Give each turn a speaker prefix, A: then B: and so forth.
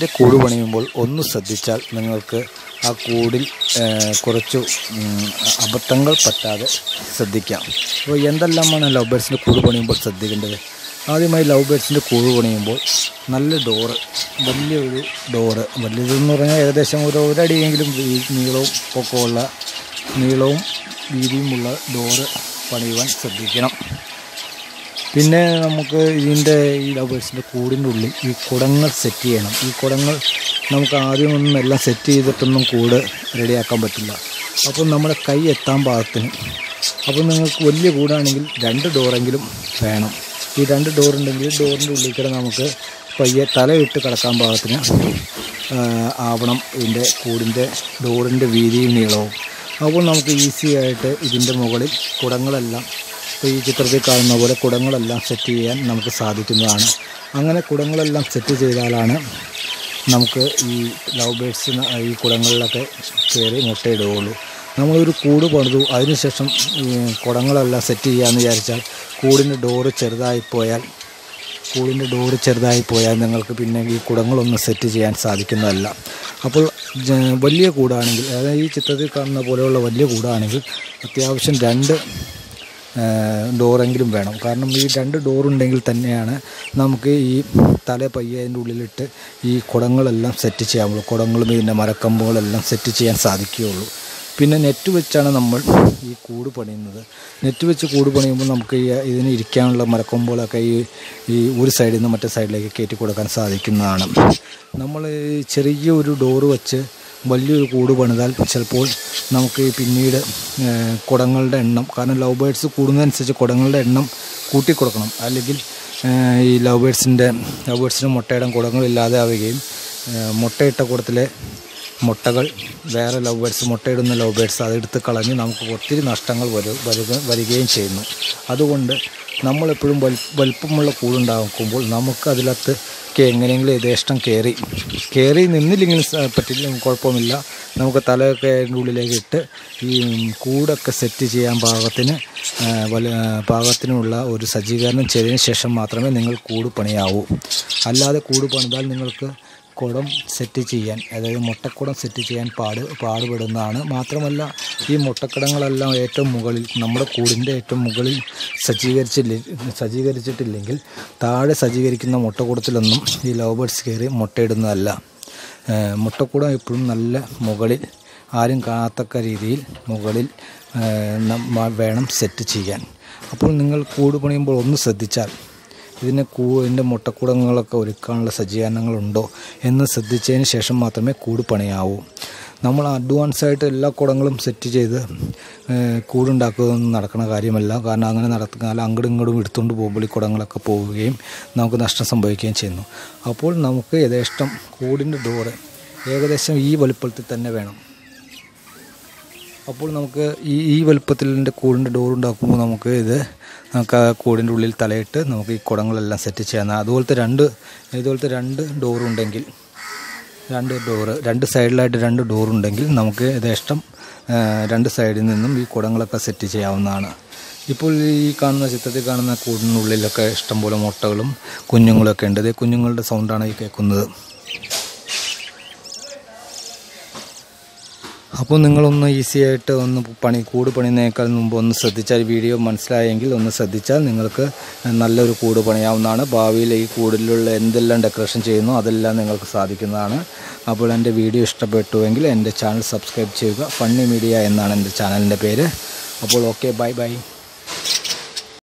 A: ഇതിന്റെ കൂട് പണിയുമ്പോൾ ഒന്ന് ശ്രദ്ധിച്ചാൽ നിങ്ങൾക്ക് ആ കൂടിൽ കുറച്ച് അബദ്ധങ്ങൾ പറ്റാതെ ശ്രദ്ധിക്കാം. അപ്പോൾ എന്തെല്ലാമാണ് ലവ് ബേഡ്സിന്റെ കൂട് പണിയുമ്പോൾ ശ്രദ്ധിക്കേണ്ടത്? ആദ്യമായി ലവ് ബേഡ്സിന്റെ കൂട് പണിയുമ്പോൾ നല്ല ഡോറ് വലിയൊരു ഡോറ് വലിയതെന്ന് പറഞ്ഞാൽ ഏകദേശം ഒരു ഒരടിയെങ്കിലും നീളവും പൊക്കമുള്ള നീളവും വീതിയുമുള്ള ഡോറ് പണിയുവാൻ ശ്രദ്ധിക്കണം. പിന്നെ നമുക്ക് ഇതിന്റെ ഈ ലവേഴ്സിന്റെ കൂടിന്റെ ഉള്ളിൽ ഈ കുടങ്ങൾ സെറ്റ് ചെയ്യണം. ഈ കുടങ്ങൾ നമുക്ക് ആദ്യം ഒന്നും എല്ലാം സെറ്റ് ചെയ്തിട്ടൊന്നും കൂട് റെഡിയാക്കാൻ പറ്റില്ല. അപ്പം നമ്മുടെ കൈ എത്താൻ പാകത്തിന് അപ്പോൾ നിങ്ങൾക്ക് വലിയ കൂടാണെങ്കിൽ രണ്ട് ഡോറെങ്കിലും വേണം. ഈ രണ്ട് ഡോറുണ്ടെങ്കിൽ ഡോറിന്റെ ഉള്ളിൽ കൂടെ നമുക്ക് പയ്യെ തലയിട്ട് കിടക്കാൻ പാകത്തിന് ആവണം ഇതിന്റെ കൂടിന്റെ ഡോറിന്റെ വീതിയും നീളവും. അപ്പോൾ നമുക്ക് ഈസി ആയിട്ട് ഇതിന്റെ മുകളിൽ കുടങ്ങളെല്ലാം ഇപ്പോൾ ഈ ചിത്രത്തിൽ കാണുന്ന പോലെ കുടങ്ങളെല്ലാം സെറ്റ് ചെയ്യാൻ നമുക്ക് സാധിക്കുന്നതാണ്. അങ്ങനെ കുടങ്ങളെല്ലാം സെറ്റ് ചെയ്താലാണ് നമുക്ക് ഈ ലവ് ബേഡ്സ് ഈ കുടങ്ങളിലൊക്കെ കയറി മുട്ടയിടുകയുള്ളൂ. നമ്മളൊരു കൂട് പണിതു അതിനുശേഷം കുടങ്ങളെല്ലാം സെറ്റ് ചെയ്യാമെന്ന് വിചാരിച്ചാൽ കൂടിന്റെ ഡോറ് ചെറുതായിപ്പോയാൽ കൂടിന്റെ ഡോറ് ചെറുതായി പോയാൽ നിങ്ങൾക്ക് പിന്നെ ഈ കുടങ്ങളൊന്നും സെറ്റ് ചെയ്യാൻ സാധിക്കുന്നതല്ല. അപ്പോൾ വലിയ കൂടാണെങ്കിൽ അതായത് ഈ ചിത്രത്തിൽ കാണുന്ന പോലെയുള്ള വലിയ കൂടാണെങ്കിൽ അത്യാവശ്യം രണ്ട് ഡോറെങ്കിലും വേണം. കാരണം ഈ രണ്ട് ഡോറുണ്ടെങ്കിൽ തന്നെയാണ് നമുക്ക് ഈ തല പയ്യെ അതിന്റെ ഉള്ളിലിട്ട് ഈ കുടങ്ങളെല്ലാം സെറ്റ് ചെയ്യാവുള്ളൂ കുടങ്ങളും ഇതിന്റെ മരക്കമ്പുകളെല്ലാം സെറ്റ് ചെയ്യാൻ സാധിക്കുകയുള്ളൂ. പിന്നെ നെറ്റ് വെച്ചാണ് നമ്മൾ ഈ കൂട് പണിയുന്നത്. നെറ്റ് വെച്ച് കൂട് പണിയുമ്പോൾ നമുക്ക് ഈ ഇതിന് ഇരിക്കാനുള്ള മരക്കൊമ്പുകളൊക്കെ ഈ ഈ ഒരു സൈഡിൽ നിന്ന് മറ്റേ സൈഡിലേക്ക് കയറ്റി കൊടുക്കാൻ സാധിക്കുന്നതാണ്. നമ്മൾ ചെറിയ ഒരു ഡോറ് വെച്ച് വലിയൊരു കൂട് പണിതാൽ ചിലപ്പോൾ നമുക്ക് പിന്നീട് കുടങ്ങളുടെ എണ്ണം കാരണം ലവ് ബേഡ്സ് കൂടുന്നതനുസരിച്ച് കുടങ്ങളുടെ എണ്ണം കൂട്ടിക്കൊടുക്കണം. അല്ലെങ്കിൽ ഈ ലവ് ബേഡ്സിന്റെ ലവ് ബേഡ്സിന് മുട്ടയിടാൻ കുടങ്ങളില്ലാതെ ആവുകയും മുട്ടയിട്ട കൂടത്തിലെ മുട്ടകൾ വേറെ ലവ് ബേഡ്സ് മുട്ടയിടുന്ന ലവ് ബേഡ്സ് അതെടുത്ത് കളഞ്ഞ് നമുക്ക് ഒത്തിരി നഷ്ടങ്ങൾ വരും വരിക വരികയും ചെയ്യുന്നു. അതുകൊണ്ട് നമ്മളെപ്പോഴും വലിപ്പമുള്ള കൂടുണ്ടാക്കുമ്പോൾ നമുക്ക് അതിലകത്ത് എങ്ങനെയെങ്കിലും യഥേഷ്ടം കയറി കയറി നിന്നില്ലെങ്കിൽ സ- പറ്റില്ല കുഴപ്പമില്ല നമുക്ക് തലയൊക്കെ അതിന്റെ ഉള്ളിലേക്ക് ഇട്ട് ഈ കൂടൊക്കെ സെറ്റ് ചെയ്യാൻ പാകത്തിന് വല പാകത്തിനുള്ള ഒരു സജ്ജീകരണം ചെയ്തതിന് ശേഷം മാത്രമേ നിങ്ങൾ കൂട് പണിയാവൂ. അല്ലാതെ കൂട് പണിതാൽ നിങ്ങൾക്ക് കുടം സെറ്റ് ചെയ്യാൻ അതായത് മുട്ടക്കുടം സെറ്റ് ചെയ്യാൻ പാട് പാടുപെടുന്നതാണ്. മാത്രമല്ല ഈ മുട്ടക്കടങ്ങളെല്ലാം ഏറ്റവും മുകളിൽ നമ്മുടെ കൂടിന്റെ ഏറ്റവും മുകളിൽ സജ്ജീകരിച്ചില്ല സജ്ജീകരിച്ചിട്ടില്ലെങ്കിൽ താഴെ സജ്ജീകരിക്കുന്ന മുട്ടക്കൂടത്തിലൊന്നും ഈ ലവ് ബേഡ്സ് കയറി മുട്ടയിടുന്നതല്ല. മുട്ടക്കൂടം എപ്പോഴും നല്ല മുകളിൽ ആരും കാണാത്തക്ക രീതിയിൽ മുകളിൽ വേണം സെറ്റ് ചെയ്യാൻ. അപ്പോൾ നിങ്ങൾ കൂട് പണിയുമ്പോൾ ഒന്ന് ശ്രദ്ധിച്ചാൽ ഇതിന് കൂ ഇതിന്റെ മുട്ടക്കുടങ്ങളൊക്കെ ഒരുക്കാനുള്ള സജ്ജീകരണങ്ങളുണ്ടോ എന്ന് ശ്രദ്ധിച്ചതിന് ശേഷം മാത്രമേ കൂട് പണിയാവൂ. നമ്മൾ അഡ്വാൻസ് ആയിട്ട് എല്ലാ കുടങ്ങളും സെറ്റ് ചെയ്ത് കൂടുണ്ടാക്കുകയൊന്നും നടക്കുന്ന കാര്യമല്ല. കാരണം അങ്ങനെ നടത്തുന്നാൽ അങ്ങോട്ടും ഇങ്ങോട്ടും എടുത്തുകൊണ്ട് പോകുമ്പോൾ ഈ കുടങ്ങളൊക്കെ പോവുകയും നമുക്ക് നഷ്ടം സംഭവിക്കുകയും ചെയ്യുന്നു. അപ്പോൾ നമുക്ക് യഥേഷ്ടം കൂടിന്റെ ഡോറ് ഏകദേശം ഈ വലുപ്പത്തിൽ തന്നെ വേണം. അപ്പോൾ നമുക്ക് ഈ ഈ വലുപ്പത്തിന്റെ കൂടിന്റെ ഡോർ ഉണ്ടാക്കുമ്പോൾ നമുക്ക് ഇത് നമുക്ക് ആ കൂടിന്റെ ഉള്ളിൽ തലയിട്ട് നമുക്ക് ഈ കുടങ്ങളെല്ലാം സെറ്റ് ചെയ്യാം അതുപോലത്തെ രണ്ട് ഇതുപോലത്തെ രണ്ട് ഡോറുണ്ടെങ്കിൽ രണ്ട് ഡോറ് രണ്ട് സൈഡിലായിട്ട് രണ്ട് ഡോറുണ്ടെങ്കിൽ നമുക്ക് യഥേഷ്ടം രണ്ട് സൈഡിൽ നിന്നും ഈ കുടങ്ങളൊക്കെ സെറ്റ് ചെയ്യാവുന്നതാണ്. ഇപ്പോൾ ഈ കാണുന്ന ചിത്രത്തിൽ കാണുന്ന കൂടിനുള്ളിലൊക്കെ ഇഷ്ടംപോലെ മുട്ടകളും കുഞ്ഞുങ്ങളൊക്കെ ഉണ്ട്. ഇതേ കുഞ്ഞുങ്ങളുടെ സൗണ്ടാണ് ഈ കേൾക്കുന്നത്. അപ്പോൾ നിങ്ങളൊന്ന് ഈസി ആയിട്ട് ഒന്ന് പണി കൂട് പണിയുന്നതിനേക്കാൾ മുമ്പ് ഒന്ന് ശ്രദ്ധിച്ചാൽ വീഡിയോ മനസ്സിലായെങ്കിൽ ഒന്ന് ശ്രദ്ധിച്ചാൽ നിങ്ങൾക്ക് നല്ലൊരു കൂട് പണിയാവുന്നതാണ്. ഭാവിയിൽ ഈ കൂടിലുള്ള എന്തെല്ലാം ഡെക്കറേഷൻ ചെയ്യുന്നു അതെല്ലാം നിങ്ങൾക്ക് സാധിക്കുന്നതാണ്. അപ്പോൾ എന്റെ വീഡിയോ ഇഷ്ടപ്പെട്ടുവെങ്കിൽ എന്റെ ചാനൽ സബ്സ്ക്രൈബ് ചെയ്യുക. ഫണ്ണി മീഡിയ എന്നാണ് എന്റെ ചാനലിന്റെ പേര്. അപ്പോൾ ഓക്കെ ബൈ ബൈ.